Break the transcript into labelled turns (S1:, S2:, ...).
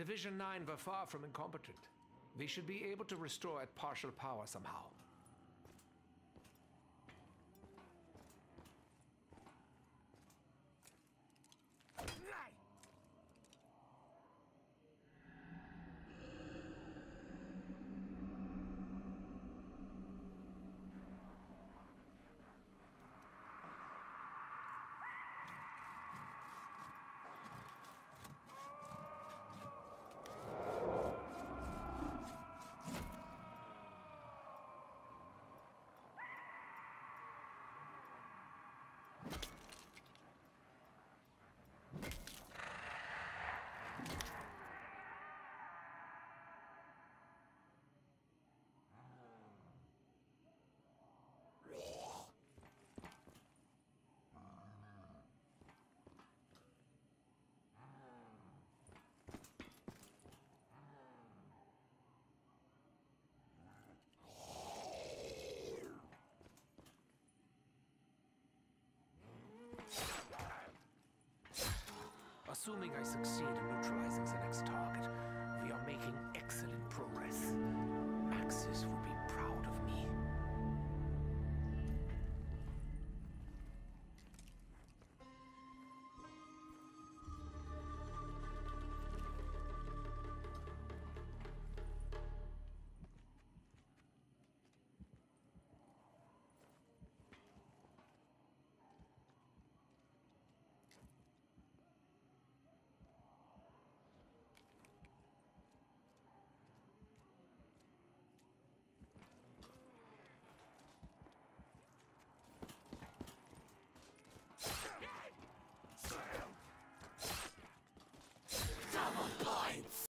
S1: Division 9 were far from incompetent. We should be able to restore it partial power somehow. Assuming I succeed in neutralizing the next target,